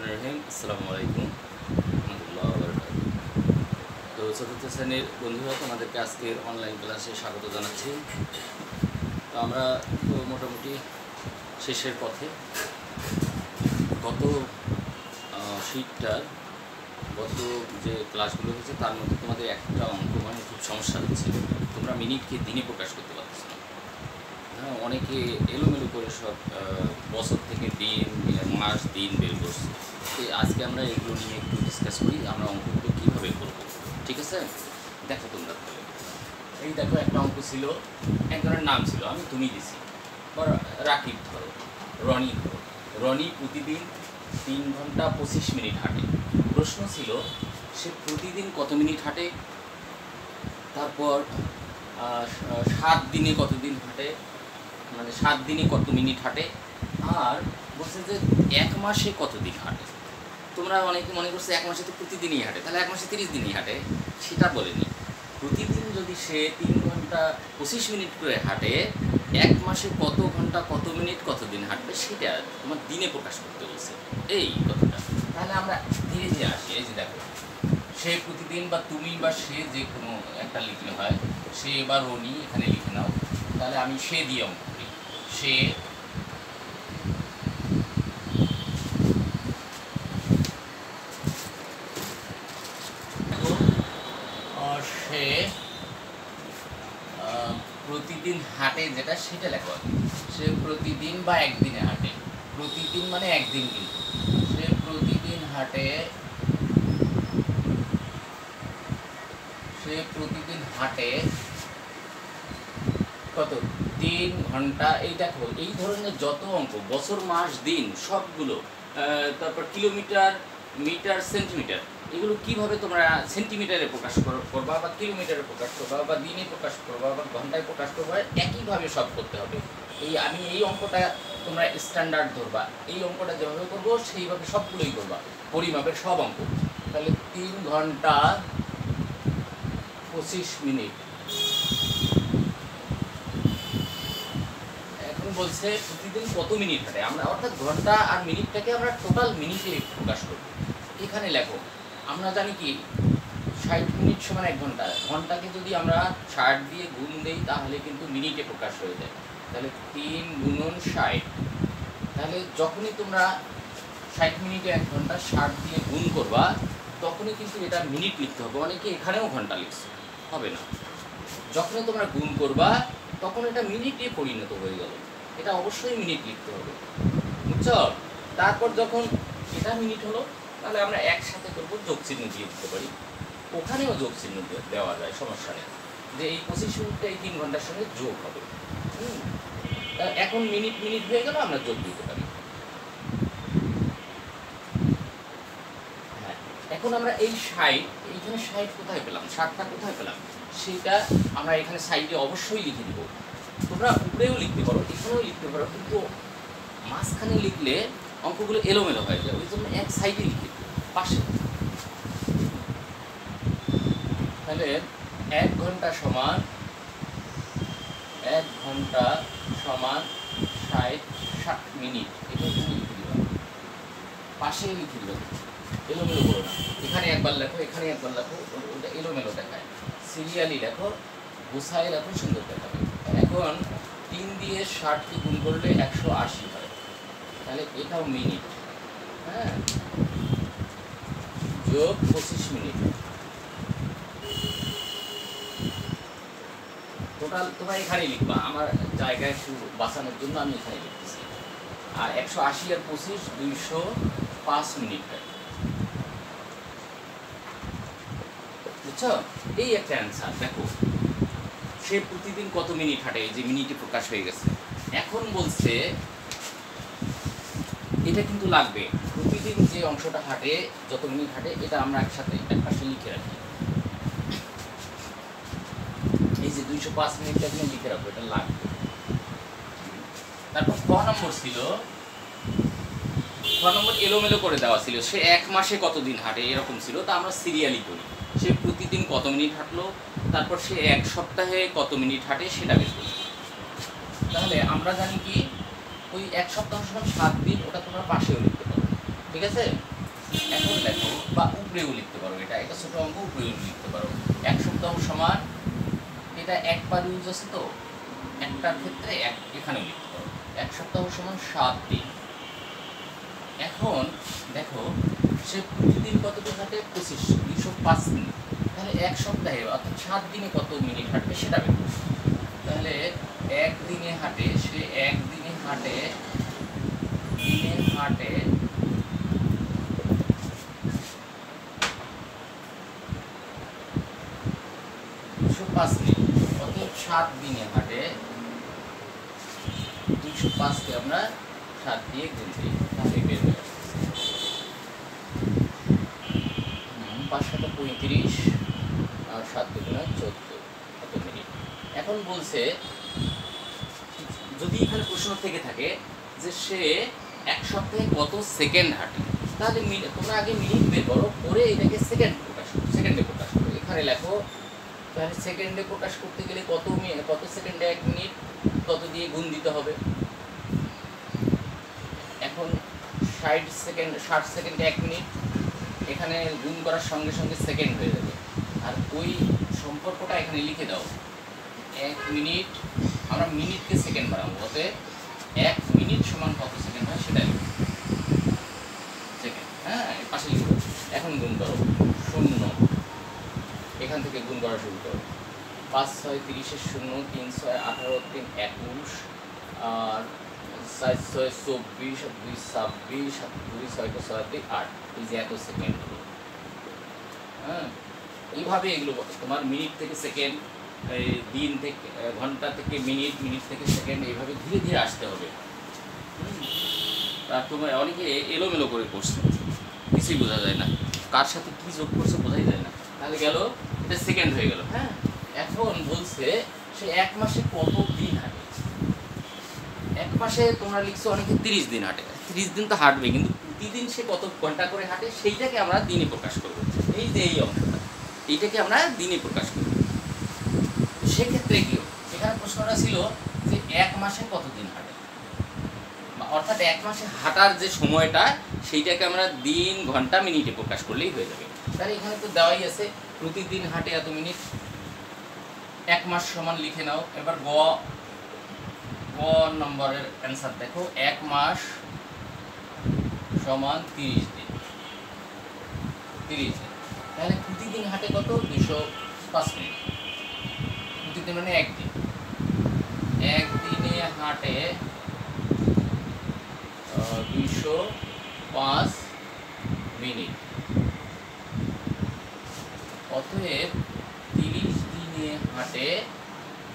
রহমান রহিম, আসসালামু আলাইকুম বারকাতুহু। তো চতুর্থ শ্রেণির বন্ধুরা, তোমাদেরকে আজকের অনলাইন ক্লাসে স্বাগত জানাচ্ছি। তো আমরা তো মোটামুটি শেষের পথে গত শীতটার, গত যে ক্লাসগুলো হয়েছে, তার মধ্যে তোমাদের একটা অঙ্ক মানে খুব সমস্যা হচ্ছে। তোমরা মিনিটকে দিনে প্রকাশ করতে পারছ না। হ্যাঁ অনেকে এলোমেলো করে সব বছর থেকে দিন, মাস, দিন বের করছে। তো আজকে আমরা এগুলো নিয়ে একটু ডিসকাস করি, আমরা অঙ্কগুলো কীভাবে করব, ঠিক আছে? দেখো তোমরা তাহলে। এই দেখো, একটা অঙ্ক ছিল, একজনের নাম ছিল, আমি তুমি দিছি। বা রাকিব ধরো, রনি ধরো। রনি প্রতিদিন তিন ঘণ্টা পঁচিশ মিনিট হাঁটে। প্রশ্ন ছিল, সে প্রতিদিন কত মিনিট হাঁটে? তারপর সাত দিনে কতদিন হাঁটে? মানে সাত দিনে কত মিনিট হাঁটে? আর বলছে যে, এক মাসে কতদিন হাঁটে? তোমরা অনেকে মনে করছ এক মাসে তো প্রতিদিনই হাঁটে। তাহলে এক মাসে তিরিশ দিনই হাঁটে, সেটা বলেনি। প্রতিদিন যদি সে তিন ঘণ্টা পঁচিশ মিনিট করে হাঁটে, এক মাসে কত ঘণ্টা, কত মিনিট, কত দিন হাঁটবে, সেটা তোমার দিনে প্রকাশ করতে বলছে এই কথাটা। তাহলে আমরা ধীরে ধীরে আসি। এই যে দেখো, সে প্রতিদিন বা তুমি বা সে যে কোনো একটা লিখলে হয়, সে বা রনি এখানে লিখে নাও। তাহলে আমি সে দিয়ে অঙ্ক করি। সে আহ, সে আহ, প্রতিদিন হাঁটে যেটা সেটা লেখা। সে প্রতিদিন বা একদিনে হাঁটে। প্রতিদিন মানে একদিন কিন্তু। সে প্রতিদিন হাঁটে সে প্রতিদিন হাঁটে কত? তিন ঘণ্টা। এই দেখো, এই ধরনের যত অঙ্ক, বছর, মাস, দিন, সবগুলো তারপর কিলোমিটার, মিটার, সেন্টিমিটার এগুলো কীভাবে তোমরা সেন্টিমিটারে প্রকাশ কর- করবা বা কিলোমিটারে প্রকাশ করবা বা দিনে প্রকাশ করবা বা ঘন্টায় প্রকাশ করবা, একইভাবে সব করতে হবে। এই আমি এই অঙ্কটা তোমরা স্ট্যান্ডার্ড ধরবা। এই অঙ্কটা যেভাবে করব, সেইভাবে সবগুলোই করবা। পরিমাপের সব অঙ্ক। তাহলে তিন ঘণ্টা পঁচিশ মিনিট। এখন বলছে প্রতিদিন কত মিনিট হাঁটে আমরা অর্থাৎ ঘণ্টা আর মিনিটটাকে আমরা টোটাল মিনিটে প্রকাশ করব। এখানে লেখো আমরা জানি কি, ষাট মিনিট সমান এক ঘণ্টা। ঘন্টাকে যদি আমরা ষাট দিয়ে গুণ দেই, তাহলে কিন্তু মিনিটে প্রকাশ হয়ে যায়। তাহলে তিন গুণন ষাট। তাহলে যখনই তোমরা ষাট মিনিটে এক ঘণ্টা ষাট দিয়ে গুণ করবা, তখনই কিন্তু এটা মিনিট লিখতে হবে। অনেকে এখানেও ঘণ্টা লিখছে। হবে না। যখনই তোমরা গুণ করবা, তখন এটা মিনিটে পরিণত হয়ে গেল। এটা অবশ্যই মিনিট লিখতে হবে। বুঝছ? তারপর যখন এটা মিনিট হলো তাহলে আমরা একসাথে করব যোগ চিহ্ন দিয়ে দিতে পারি। ওখানেও যোগ চিহ্ন দেওয়া যায়, সমস্যা নেই। যে এই পঁচিশ মিনিটটা এই তিন ঘণ্টার সঙ্গে যোগ হবে। এখন মিনিট মিনিট হয়ে গেল, আমরা যোগ দিতে পারি। হ্যাঁ এখন আমরা এই সাইড এইখানে সাইড কোথায় পেলাম? ষাটটা কোথায় পেলাম? সেটা আমরা এখানে সাইডে অবশ্যই লিখে দিব। তোমরা উপরেও লিখতে পারো, এখানেও লিখতে পারো, কিন্তু মাঝখানে লিখলে অঙ্কগুলো এলোমেলো হয়ে যায়। ওই জন্য এক সাইডে লিখে। পাশে। তাহলে এক ঘণ্টা সমান এক ঘণ্টা সমান ষাট ষাট মিনিট। এটা এখানে লিখে দিবা। পাশে লিখে দিবা। এলোমেলো করো না। এখানে একবার লেখো, এখানে একবার লেখো। ওটা এলোমেলো দেখায়। সিরিয়ালি লেখো, গোছায় লেখো, সুন্দর দেখাবে। এখন তিন দিয়ে ষাটকে গুণ করলে একশো আশি হয়। তাহলে এটাও মিনিট। হ্যাঁ? যোগ পঁচিশ মিনিট। টোটাল তোমরা এখানে লিখবা। আমার জায়গা একটু বাঁচানোর জন্য আমি এখানে লিখতেছি। আর একশো আশি আর পঁচিশ, দুইশো পাঁচ মিনিট। বুঝছ? এই একটা অ্যান্সার দেখো। সে প্রতিদিন কত মিনিট হাঁটে? যে মিনিটে প্রকাশ হয়ে গেছে। এখন বলছে এটা কিন্তু লাগবে। প্রতিদিন যে অংশটা হাঁটে, যত মিনিট হাঁটে, এটা আমরা একসাথে এক পাশে লিখে রাখি। এই যে দুইশো পাঁচ মিনিটটা তুমি লিখে রাখব, এটা লাগবে। তারপর ক নম্বর ছিল? ক নম্বর এলোমেলো করে দেওয়া ছিল। সে এক মাসে কতদিন হাঁটে, এরকম ছিল। তা আমরা সিরিয়ালি করি। সে প্রতিদিন কত মিনিট হাঁটলো, তারপর সে এক সপ্তাহে কত মিনিট হাঁটে, সেটা বের করি। তাহলে আমরা জানি কি ওই এক সপ্তাহ সমান সাত দিন ওটা তোমরা পাশেও লিখতে পারো। ঠিক আছে? লেখো, বা উপরেও লিখতে পারো এটা। এটা ছোট অঙ্ক, উপরেও লিখতে পারো। এক সপ্তাহ সমান, এটা একবার ইউজ আছে তো? একটার ক্ষেত্রে এক, এখানেও লিখতে পারো। এক সপ্তাহ সমান সাত দিন। এখন দেখো, সে প্রতিদিন কতটুকু হাঁটে? পঁচিশ, দুইশো পাঁচ মিনিট। তাহলে এক সপ্তাহে, অর্থাৎ সাত দিনে কত মিনিট হাঁটবে সেটা বের। তাহলে একদিনে হাঁটে সে একদিনে হাঁটে দিনে হাঁটে। দুশো পাঁচ মিনিট অতএব সাত দিনে হাঁটে। দুশো পাঁচকে আমরা সাত দিয়ে গুণ দিই তাহলে বের আসছে হুম, পাঁচ সাত পঁয়ত্রিশ আর সাত দুগুণা চোদ্দ কত এখন বলছে যদি এখানে প্রশ্ন থেকে থাকে যে সে এক সপ্তাহে কত সেকেন্ড হাঁটে, তাহলে তোমরা আগে মিনিট বের করো করে এটাকে সেকেন্ড প্রকাশ সেকেন্ডে প্রকাশ করো। এখানে লেখো, তাহলে সেকেন্ডে প্রকাশ করতে গেলে কত কত সেকেন্ডে এক মিনিট, কত দিয়ে গুণ দিতে হবে? এখন ষাট সেকেন্ড ষাট সেকেন্ডে এক মিনিট, এখানে গুণ করার সঙ্গে সঙ্গে সেকেন্ড হয়ে যাবে। আর ওই সম্পর্কটা এখানে লিখে দাও। এক মিনিট আমরা মিনিটকে সেকেন্ড বাড়াবো ওতে এক মিনিট সমান কত সেকেন্ড হয় সেটা লিখো সেকেন্ড হ্যাঁ পাশে লিখো এখন গুণ করো, শূন্য। এখান থেকে গুণ করা শুরু করো। পাঁচ ছয় তিরিশের শূন্য, তিন ছয় আঠারো, তিন একুশ, আর চার ছয় চব্বিশ দুই ছাব্বিশ, আর দুই ছয় ছয় দুই আট। এই যে এত সেকেন্ড হ্যাঁ এইভাবে এগুলো, তোমার মিনিট থেকে সেকেন্ড এই দিন থেকে ঘণ্টা থেকে, মিনিট মিনিট থেকে, সেকেন্ড, এইভাবে ধীরে ধীরে আসতে হবে। আর তোমার অনেকে এলোমেলো করে করছে। কিছুই বোঝা যায় না। কার সাথে কি যোগ করছে বোঝাই যায় না। তাহলে গেল, এটা সেকেন্ড হয়ে গেল। হ্যাঁ? এখন বলছে, সে এক মাসে কত দিন হাঁটে? এক মাসে তোমরা লিখছো অনেকে তিরিশ দিন হাঁটে। তিরিশ দিন তো হাঁটবে, কিন্তু প্রতিদিন সে কত ঘণ্টা করে হাঁটে, সেইটাকে আমরা দিনে প্রকাশ করব। এই যে এই অংশটা এইটাকে আমরা দিনে প্রকাশ করব। সেক্ষেত্রে কি? সেখানে প্রশ্নটা ছিল যে এক মাসে কতদিন হাঁটে? অর্থাৎ এক মাসে হাঁটার যে সময়টা, সেইটাকে আমরা দিন, ঘণ্টা, মিনিটে প্রকাশ করলেই হয়ে যাবে। তাহলে এখানে তো দেওয়াই আছে, প্রতিদিন হাঁটে এত মিনিট। এক মাস সমান লিখে নাও। এবার গ গ নম্বরের অ্যান্সার দেখো। এক মাস সমান তিরিশ দিন। তিরিশ দিন। তাহলে প্রতিদিন হাঁটে কত? দুশো পাঁচ মিনিট। প্রতিদিন মানে একদিন। একদিনে হাঁটে দুইশো পাঁচ মিনিট। অতএব তিরিশ দিনে হাঁটে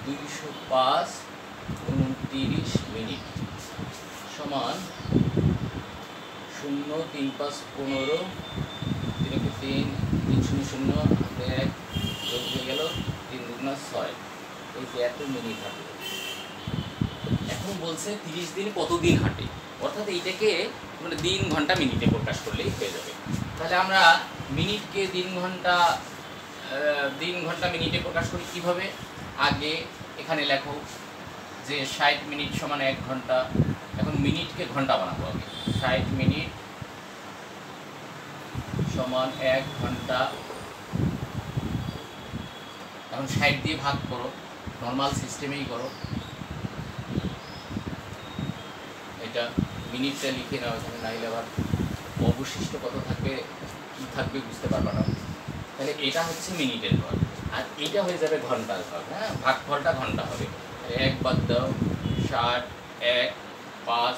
দুইশো পাঁচ উনত্রিশ মিনিট। সমান শূন্য তিন পাঁচ পনেরো, তিন তিন শূন্য শূন্য, এক হয়ে গেল তিন দুগুণা ছয়। এই যে এত মিনিট হাঁটে। এখন বলছে তিরিশ দিনে কতদিন হাঁটে? অর্থাৎ এইটাকে মানে দিন ঘণ্টা মিনিটে প্রকাশ করলেই হয়ে যাবে। তাহলে আমরা মিনিটকে দিন ঘণ্টা দিন ঘণ্টা মিনিটে প্রকাশ করি কীভাবে? আগে এখানে লেখো যে ষাট মিনিট সমান এক ঘণ্টা, এখন মিনিটকে ঘণ্টা বানাবো আগে। ষাট মিনিট সমান এক ঘণ্টা, এখন ষাট দিয়ে ভাগ করো। নর্মাল সিস্টেমেই করো। এটা মিনিটটা লিখে নাও এখানে নাইলে আবার অবশিষ্ট কত থাকবে, কী থাকবে বুঝতে পারবে না। তাহলে এটা হচ্ছে মিনিটের ঘর। আর এটা হয়ে যাবে ঘণ্টার ঘর হ্যাঁ? ভাগ ঘরটা ঘণ্টা হবে। এক বাদ দাও, ষাট, এক, পাঁচ।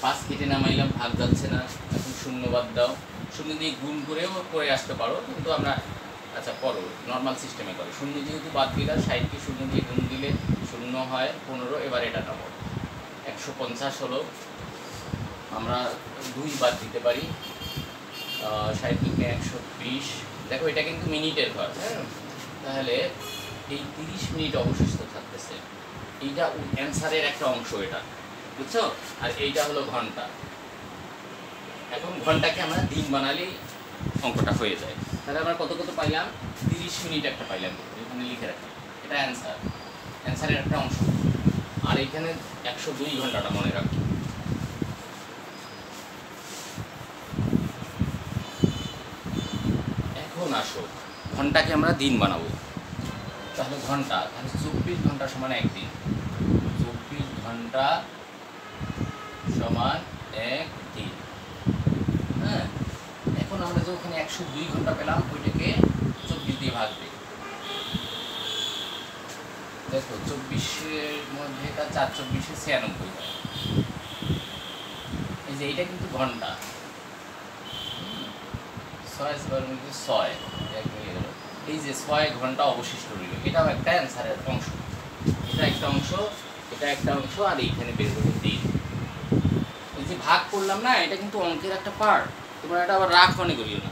পাঁচ কেটে নামাইলাম, ভাগ যাচ্ছে না। এখন শূন্য বাদ দাও। শূন্য দিয়ে গুণ করেও করে আসতে পারো, কিন্তু আমরা আচ্ছা করো নর্মাল সিস্টেমে করো। শূন্য যেহেতু বাদ দিলাম ষাটকে শূন্য দিয়ে গুণ দিলে শূন্য হয়, পনেরো, এবার এটা নামো একশো পঞ্চাশ হলো। আমরা দুই বাদ দিতে পারি। ষাট থেকে একশো বিশ। দেখো, এটা কিন্তু মিনিটের ঘর হ্যাঁ? তাহলে এই তিরিশ মিনিট অবশিষ্ট থাকতেছে। এইটা অ্যান্সারের একটা অংশ এটা। বুঝছ? আর এইটা হলো ঘণ্টা। এখন ঘন্টাকে আমরা দিন বানালেই অঙ্কটা হয়ে যায়। তাহলে আমরা কত কত পাইলাম? তিরিশ মিনিট একটা পাইলাম। এখানে লিখে রাখি। এটা অ্যান্সার অ্যান্সারের একটা অংশ। আর এখানে একশো দুই ঘন্টাটা মনে রাখি। এখন আসো। ঘন্টাকে আমরা দিন বানাবো। তাহলে ঘণ্টা, তাহলে চব্বিশ ঘণ্টা সমান একদিন। চব্বিশ ঘণ্টা সমান একদিন। আমরা যে ওখানে একশো দুই ঘণ্টা পেলাম, ওইটাকে চব্বিশ দিয়ে ভাগ দিই। দেখো, চব্বিশের মধ্যে এটা চার, চব্বিশে ছিয়ানব্বই এই যে এইটা কিন্তু ঘণ্টা। ছয় ছয়ের মধ্যে ছয়। এই যে ছয় ঘণ্টা অবশিষ্ট রইল, এটাও একটা অ্যান্সারের অংশ। এটা একটা অংশ, এটা একটা অংশ, আর এইখানে বের করে দিন এই যে ভাগ করলাম না, এটা কিন্তু অঙ্কের একটা পার্ট তোমরা এটা আবার রাগ মনে করিও না।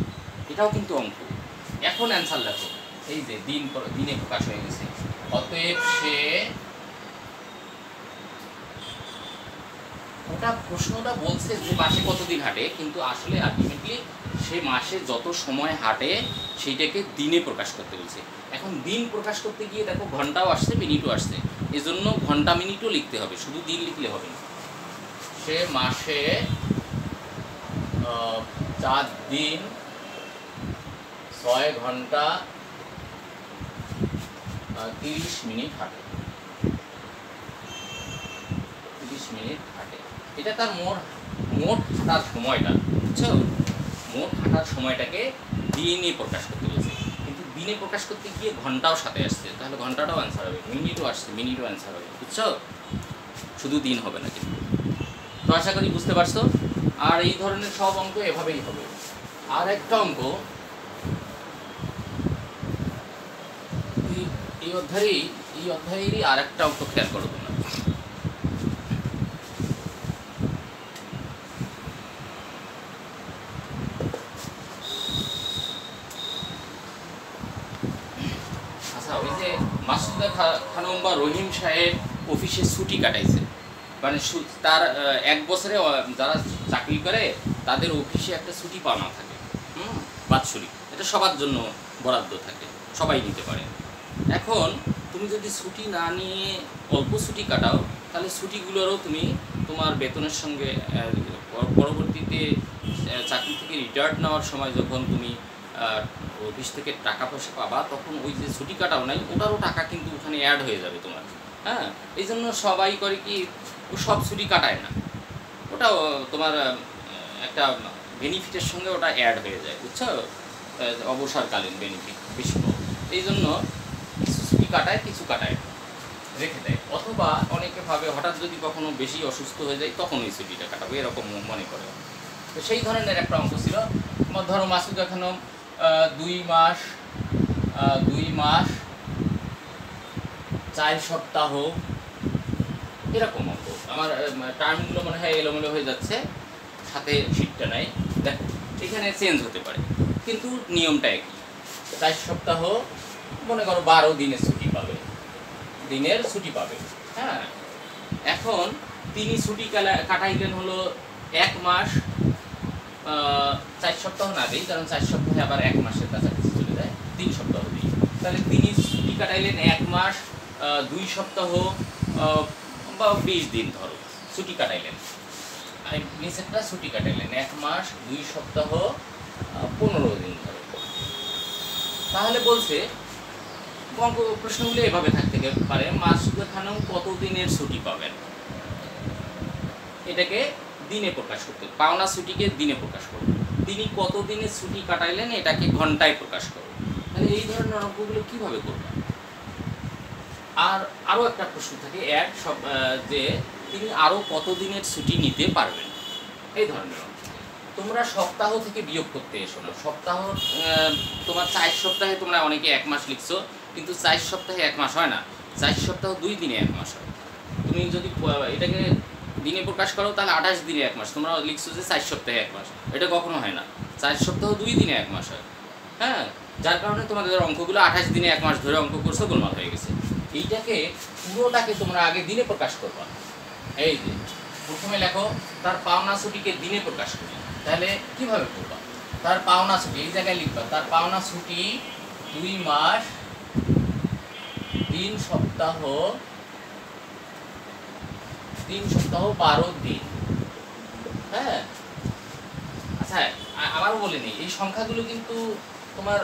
এটাও কিন্তু অঙ্ক। এখন অ্যান্সার লেখো। এই যে দিন দিনে প্রকাশ হয়ে গেছে। অতএব সে ওটা প্রশ্নটা বলছে যে মাসে কতদিন হাঁটে, কিন্তু আসলে আলটিমেটলি সে মাসে যত সময় হাঁটে, সেইটাকে দিনে প্রকাশ করতে বলছে। এখন দিন প্রকাশ করতে গিয়ে দেখো ঘন্টাও আসছে, মিনিটও আসছে। এজন্য ঘণ্টা, মিনিটও লিখতে হবে, শুধু দিন লিখলে হবে না। সে মাসে চার দিন, ছয় ঘণ্টা তিরিশ মিনিট হাঁটে। তিরিশ মিনিট হাঁটে। এটা তার মোট মোট হাঁটার সময়টা, বুঝছ? মোট হাঁটার সময়টাকে দিনে প্রকাশ করতে বলছে। কিন্তু দিনে প্রকাশ করতে গিয়ে ঘন্টাও সাথে আসছে। তাহলে ঘন্টাটাও অ্যান্সার হবে। মিনিটও আসছে, মিনিটও অ্যান্সার হবে, বুঝছ? শুধু দিন হবে না কিন্তু। তো আশা করি বুঝতে পারছ? আর এই ধরনের সব অঙ্ক এভাবেই হবে। আর একটা অঙ্ক, এই- এই এই অধ্যায়েরই আর একটা অঙ্ক খেয়াল করো তোমরা। আচ্ছা ওই যে মাসুদা খানম বা রহিম সাহেব অফিসে ছুটি কাটাইছে। মানে তার এক বছরে যারা চাকরি করে, তাদের অফিসে একটা ছুটি পাওনা থাকে। হুম? বাৎসরিক। এটা সবার জন্য বরাদ্দ থাকে। সবাই নিতে পারে। এখন তুমি যদি ছুটি না নিয়ে অল্প ছুটি কাটাও, তাহলে ছুটিগুলোরও তুমি তোমার বেতনের সঙ্গে পরবর্তীতে চাকরি থেকে রিটায়ার্ড নেওয়ার সময় যখন তুমি অফিস থেকে টাকা পয়সা পাবা, তখন ওই যে ছুটি কাটাও নাই, ওটারও টাকা কিন্তু ওখানে অ্যাড হয়ে যাবে তোমার। হ্যাঁ? এই জন্য সবাই করে কি, ও সব ছুটি কাটায় না। ওটাও, তোমার একটা বেনিফিটের সঙ্গে ওটা অ্যাড হয়ে যায়, বুঝছ? অবসরকালীন বেনিফিট বেশি এই জন্য কিছু ছুটি কাটায়, কিছু কাটায় রেখে দেয়। অথবা অনেকে ভাবে হঠাৎ যদি কখনো বেশি অসুস্থ হয়ে যায়, তখন ওই ছুটিটা কাটাবে, এরকম মনে করে। তো সেই ধরনের একটা অঙ্ক ছিল। তোমার ধরো মাসুদ এখনও দুই মাস দুই মাস, চার সপ্তাহ, এরকম অঙ্ক আমার টার্মগুলো মনে হয় এলোমেলো হয়ে যাচ্ছে, সাথে শীতটা নাই। দেখো, এখানে চেঞ্জ হতে পারে, কিন্তু নিয়মটা একই। চার সপ্তাহ, মনে করো বারো দিনের ছুটি পাবে। দিনের ছুটি পাবে হ্যাঁ? এখন তিনি ছুটি কাটাইলেন হলো এক মাস চার সপ্তাহ না দিই, কারণ চার সপ্তাহে আবার এক মাসের কাছাকাছি চলে যায়, তিন সপ্তাহ দিই। তাহলে তিনি ছুটি কাটাইলেন এক মাস দুই সপ্তাহ বা বিশ দিন ধরো, ছুটি কাটাইলেন। আর নিচেরটা ছুটি কাটাইলেন, এক মাস, দুই সপ্তাহ পনেরো দিন ধরো। তাহলে বলছে অঙ্ক প্রশ্নগুলো এভাবে থাকতে পারে মাসুদ খানম কত দিনের ছুটি পাবেন? এটাকে দিনে প্রকাশ করতে পাওনা ছুটিকে দিনে প্রকাশ করবে তিনি কত দিনের ছুটি কাটাইলেন, এটাকে ঘন্টায় প্রকাশ করো তাহলে এই ধরনের অঙ্কগুলো কীভাবে করবে আর আরও একটা প্রশ্ন থাকে, এক, সব যে তিনি আরও কত দিনের ছুটি নিতে পারবেন? এই ধরনের তোমরা সপ্তাহ থেকে বিয়োগ করতে এসো না। সপ্তাহ তোমার চার সপ্তাহে তোমরা অনেকে এক মাস লিখছো, কিন্তু চার সপ্তাহে এক মাস হয় না। চার সপ্তাহ দুই দিনে এক মাস হয়। তুমি যদি এটাকে দিনে প্রকাশ করো, তাহলে আঠাশ দিনে এক মাস। তোমরা লিখছো যে চার সপ্তাহে এক মাস। এটা কখনো হয় না। চার সপ্তাহ দুই দিনে এক মাস হয়। হ্যাঁ? যার কারণে তোমাদের অঙ্কগুলো আঠাশ দিনে এক মাস ধরে অঙ্ক করছ, গোলমাল হয়ে গেছে। এইটাকে পুরোটাকে তোমরা আগে দিনে প্রকাশ করবা। এই যে, প্রথমে লেখো, তার পাওনা ছুটিকে দিনে প্রকাশ করি। তাহলে কীভাবে করবা? তার পাওনা ছুটি এই জায়গায় লিখবা, তার পাওনা ছুটি দুই মাস, তিন সপ্তাহ তিন সপ্তাহ বারো দিন। হ্যাঁ? আচ্ছা আবারও বলে নিই, এই সংখ্যাগুলো কিন্তু তোমার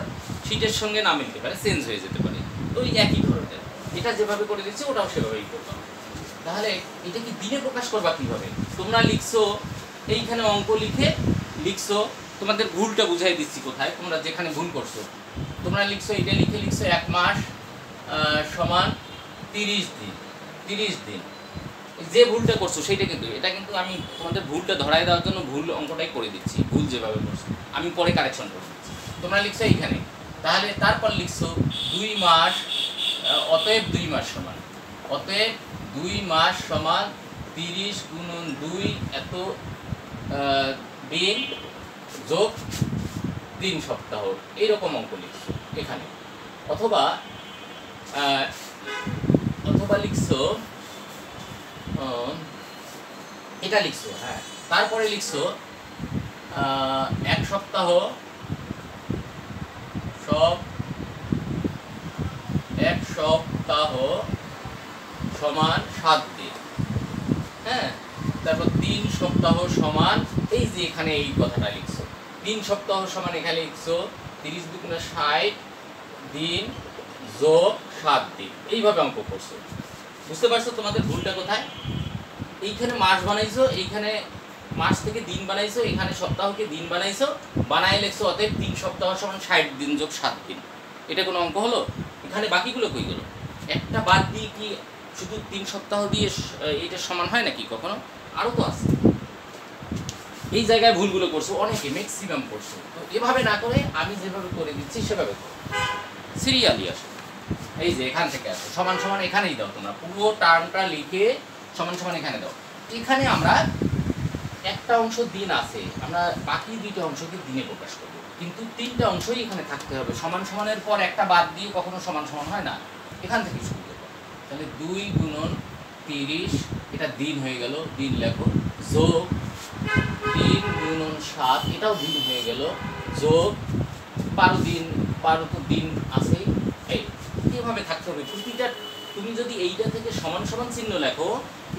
শীটের সঙ্গে না মিলতে পারে চেঞ্জ হয়ে যেতে পারে। তো ওই একই এটা যেভাবে করে দিচ্ছে, ওটাও সেভাবেই করবা। তাহলে এটা কি দিনে প্রকাশ করবা কীভাবে? তোমরা লিখছো, এইখানে অঙ্ক লিখে লিখছো, তোমাদের ভুলটা বুঝাই দিচ্ছি কোথায়, তোমরা যেখানে ভুল করছ। তোমরা লিখছো, এটা লিখে লিখছো, এক মাস সমান তিরিশ দিন তিরিশ দিন। যে ভুলটা করছ, সেইটা কিন্তু, এটা কিন্তু আমি তোমাদের ভুলটা ধরাই দেওয়ার জন্য ভুল অঙ্কটাই করে দিচ্ছি, ভুল যেভাবে করছ। আমি পরে কারেকশন করে দিচ্ছি। তোমরা লিখছো এইখানে। তাহলে তারপর লিখছো, দুই মাস অতএব দুই মাস সমান। অতএব দুই মাস সমান তিরিশ গুণন দুই এত দিন যোগ তিন সপ্তাহ। এইরকম অঙ্ক লিখছো এখানে। অথবা অথবা লিখছো এটা লিখছো হ্যাঁ। তারপরে লিখছো এক সপ্তাহ সব এক সপ্তাহ সমান সাত দিন। হ্যাঁ? তারপর তিন সপ্তাহ সমান, এই যে এখানে এই কথাটা লিখছো। তিন সপ্তাহ সমান এখানে লিখছো, তিরিশ দুগুণে ষাট দিন যোগ সাত দিন। এইভাবে অঙ্ক করছ। বুঝতে পারছ তোমাদের ভুলটা কোথায়? এইখানে মাস বানাইছো, এইখানে মাস থেকে দিন বানাইছো এখানে সপ্তাহকে দিন বানাইছো বানাই লেখছো, অতএব তিন সপ্তাহ সমান ষাট দিন যোগ সাত দিন। এটা কোনো অঙ্ক হলো? এখানে বাকিগুলো কই গেলো? একটা বাদ দিয়ে কি শুধু তিন সপ্তাহ দিয়ে এটা সমান হয় নাকি কখনো? আরও তো আছে। এই জায়গায় ভুলগুলো করছ, অনেকে ম্যাক্সিমাম করছ। তো এভাবে না করে আমি যেভাবে করে দিচ্ছি, সেভাবে করো। সিরিয়ালি আসো। এই যে এখান থেকে আসো। সমান সমান এখানেই দাও তোমরা। পুরো টার্মটা লিখে সমান সমান এখানে দাও। এখানে আমরা একটা অংশ দিন আছে। আমরা বাকি দুইটা অংশকে দিনে প্রকাশ করব। কিন্তু তিনটা অংশই এখানে থাকতে হবে। সমান সমানের পর একটা বাদ দিয়ে কখনো সমান সমান হয় না। এখান থেকে শুরু করব। তাহলে দুই গুণন তিরিশ, এটা দিন হয়ে গেল, দিন লেখো। যোগ তিন গুণন সাত, এটাও দিন হয়ে গেল। যোগ বারো দিন, বারো তো দিন আছে এই, এভাবে থাকতে হবে। প্রতিটা তুমি যদি এইটা থেকে সমান সমান চিহ্ন লেখো,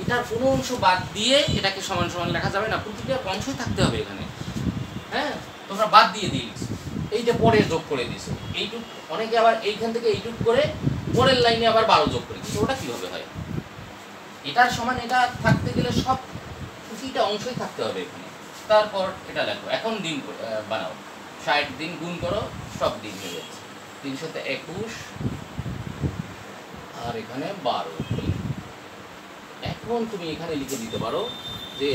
এটার কোনো অংশ বাদ দিয়ে এটাকে সমান সমান লেখা যাবে না। প্রতিটা অংশই থাকতে হবে এখানে। হ্যাঁ? তোমরা বাদ দিয়ে দিয়ে দিচ্ছ এইটা পরে যোগ করে দিছো এইটুক, অনেকে আবার এইখান থেকে এইটুক করে পরের লাইনে আবার বারো যোগ করে দিচ্ছে ওটা কীভাবে হয়? এটার সমান এটা থাকতে গেলে সব প্রতিটা অংশই থাকতে হবে এখানে। তারপর এটা লেখো, এখন দিন বানাও। ষাট দিন গুণ করো, সব দিন হয়ে যাচ্ছে। তিনশোতে একুশ, আর এখানে বারো। এখন তুমি এখানে লিখে দিতে পারো যে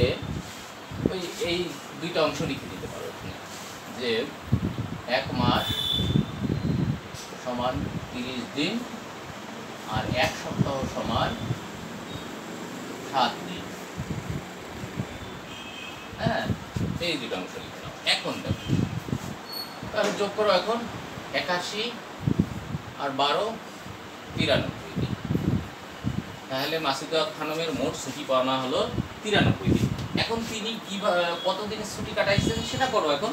ওই, এই দুইটা অংশ লিখে দিতে যে এক মাস সমান তিরিশ দিন আর এক সপ্তাহ সমান সাত দিন। হ্যাঁ এই দুটো অংশ এখন দেখো। তাহলে যোগ করো এখন একাশি আর বারো তিরানব্বই দিন। তাহলে মাসুদা খানমের মোট ছুটি পাওনা হলো তিরানব্বই দিন। এখন তিনি কি কত দিনের ছুটি কাটাইছেন সেটা করো এখন।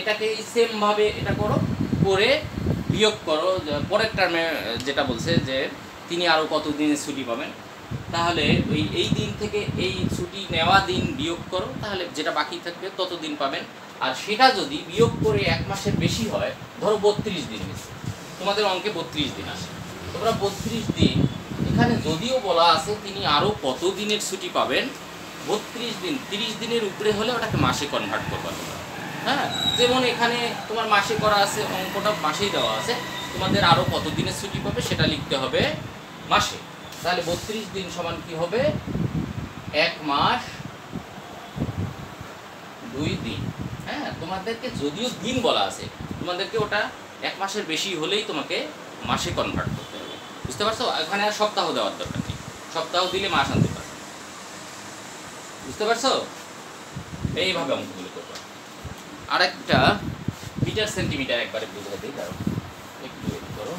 এটাকে সেম ভাবে এটা করো, করে বিয়োগ করো পরের টার্মে যেটা বলছে যে তিনি আরও কত দিনের ছুটি পাবেন, তাহলে ওই, এই দিন থেকে এই ছুটি নেওয়া দিন বিয়োগ করো, তাহলে যেটা বাকি থাকবে তত দিন পাবেন। আর সেটা যদি বিয়োগ করে এক মাসের বেশি হয়, ধরো বত্রিশ দিন তোমাদের অঙ্কে বত্রিশ দিন আসে। তোমরা বত্রিশ দিন, এখানে যদিও বলা আছে তিনি আরও কত দিনের ছুটি পাবেন, বত্রিশ দিন, তিরিশ দিনের উপরে হলে ওটাকে মাসে কনভার্ট করবা তোমরা। হ্যাঁ যেমন এখানে তোমার মাসে করা আছে, অঙ্কটা মাসেই দেওয়া আছে। তোমাদের আরও কত দিনের ছুটি পাবে সেটা লিখতে হবে মাসে। তাহলে বত্রিশ দিন সমান কি হবে? এক মাস, দুই দিন। হ্যাঁ তোমাদেরকে যদিও দিন বলা আছে, তোমাদেরকে ওটা এক মাসের বেশি হলেই তোমাকে মাসে কনভার্ট করতে হবে। বুঝতে পারছ? এখানে আর সপ্তাহ দেওয়ার দরকার নেই। সপ্তাহ দিলে মাস আনতে পারবে। বুঝতে পারছ? এইভাবে অঙ্কগুলো আরেকটা মিটার সেন্টিমিটার একবারে বুঝে দিই একটু করো।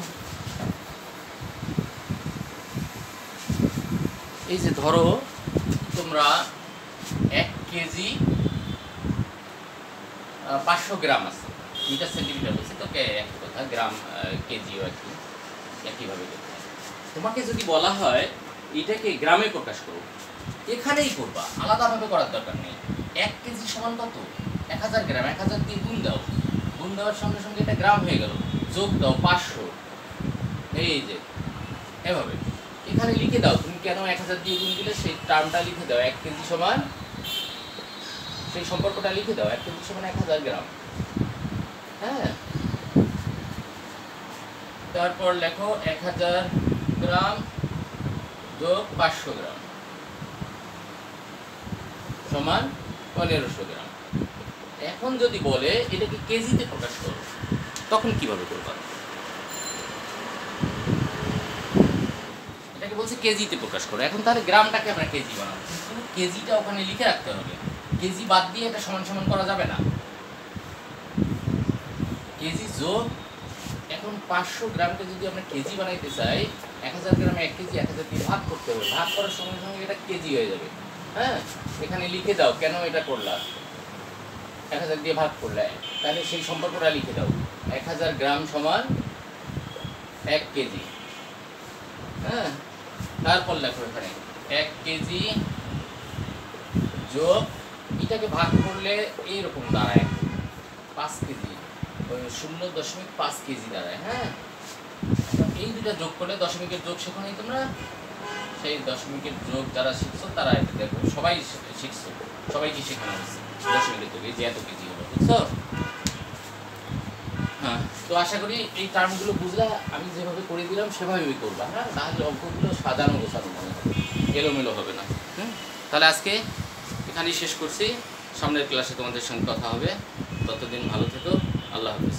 এই যে ধরো, তোমরা এক কেজি পাঁচশো গ্রাম আছে। মিটার সেন্টিমিটার বলছি তো, কে একই কথা, গ্রাম কেজিও একই একইভাবে করতে হয়। তোমাকে যদি বলা হয়, এটাকে গ্রামে প্রকাশ করো, এখানেই করবা। আলাদাভাবে করার দরকার নেই। এক কেজি সমান কত? এক হাজার গ্রাম, এক হাজার দিয়ে গুণ দাও। গুণ দেওয়ার সঙ্গে সঙ্গে এটা গ্রাম হয়ে গেল। যোগ দাও পাঁচশো। এই যে, এভাবে। এখানে লিখে দাও, তুমি কেন এক হাজার দিয়ে গুণ দিলে? সেই টার্মটা লিখে দাও, এক কেজি সমান, সেই সম্পর্কটা লিখে দাও, এক কেজি সমান এক হাজার গ্রাম। হ্যাঁ। তারপর লেখো, এক হাজার গ্রাম যোগ পাঁচশো গ্রাম সমান পনেরোশো গ্রাম। এখন যদি বলে, এটাকে কেজিতে প্রকাশ করো, তখন কীভাবে করবা? এটাকে বলছে কেজিতে প্রকাশ করো। এখন তাহলে গ্রামটাকে আমরা কেজি বানাবো। কেজিটা ওখানে লিখে রাখতে হবে। কেজি বাদ দিয়ে এটা সমান সমান করা যাবে না। কেজি যোগ, এখন পাঁচশো গ্রামকে যদি আমরা কেজি বানাইতে চাই, এক হাজার গ্রামে এক কেজি, এক হাজার দিয়ে ভাগ করতে হবে। ভাগ করার সঙ্গে সঙ্গে এটা কেজি হয়ে যাবে। হ্যাঁ? এখানে লিখে দাও কেন এটা করলা। এক হাজার দিয়ে ভাগ করলে তাহলে সেই সম্পর্কটা লিখে দাও। এক হাজার গ্রাম সমান এক কেজি। হ্যাঁ? তারপর লেখো এখানে। এক কেজি যোগ, এটাকে ভাগ করলে এইরকম দাঁড়ায়। পাঁচ কেজি। শূন্য দশমিক পাঁচ কেজি দাঁড়ায় হ্যাঁ? এই দুটা যোগ করলে দশমিকের যোগ শেখো নাই তোমরা সেই দশ দশমিকের যোগ যারা শিখছো, তারা এটা দেখো, সবাই শিখছো, সবাইকে শেখানো হচ্ছে দশমিকের যোগ, এই যে এত কেজি হলো, বুঝছ? হ্যাঁ তো আশা করি এই টার্মগুলো বুঝলে, আমি যেভাবে করে দিলাম, সেভাবেই করবা হ্যাঁ? নাহলে অঙ্কগুলো সাজানো গোছানো মনে হবে, এলোমেলো হবে না, হুম? তাহলে আজকে এখানেই শেষ করছি, সামনের ক্লাসে তোমাদের সঙ্গে কথা হবে, ততদিন ভালো থেকো, আল্লাহ হাফিজ।